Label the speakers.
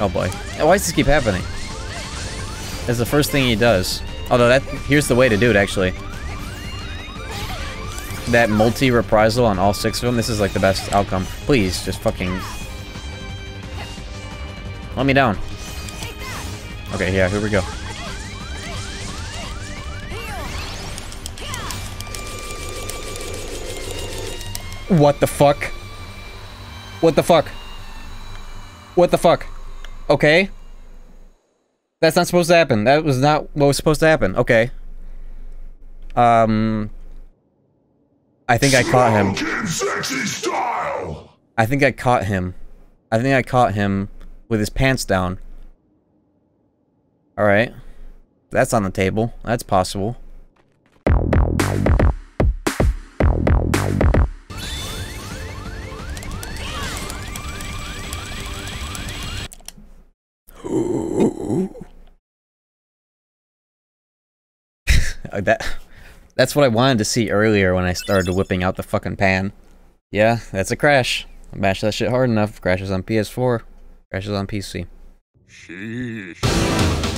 Speaker 1: Oh boy. Why does this keep happening? That's the first thing he does. Although that, here's the way to do it actually. That multi-reprisal on all six of them, this is like the best outcome. Please, just fucking... Let me down. Okay, yeah, here we go. What the fuck? What the fuck? What the fuck? Okay. That's not supposed to happen. That was not what was supposed to happen. Okay. Um... I think I caught him. I think I caught him. I think I caught him with his pants down. Alright. That's on the table. That's possible. That that's what I wanted to see earlier when I started whipping out the fucking pan. Yeah, that's a crash. Mash that shit hard enough, crashes on PS4, crashes on PC. Sheesh.